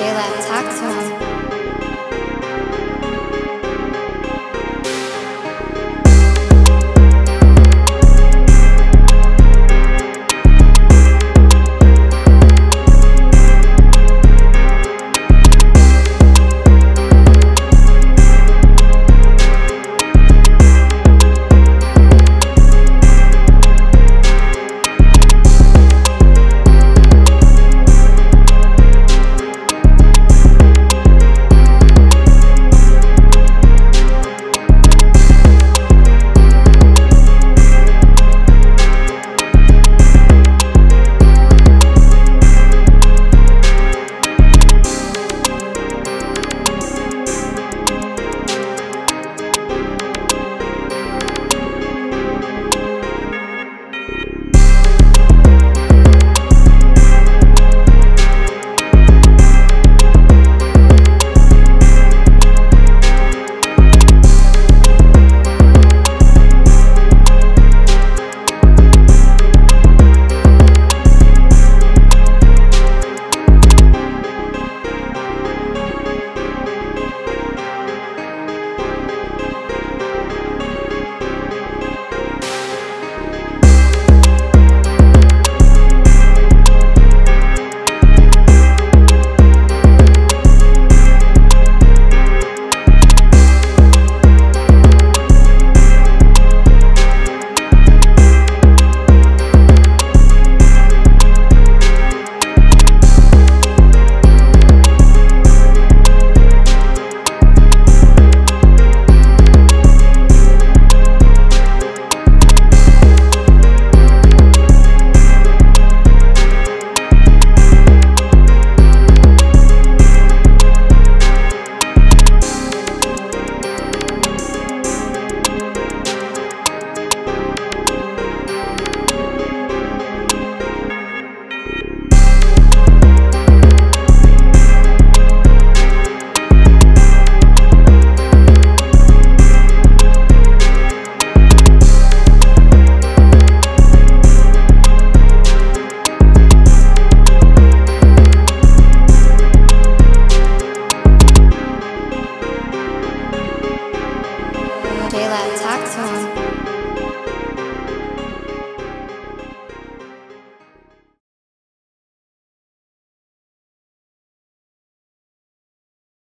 J Lab, talk to him.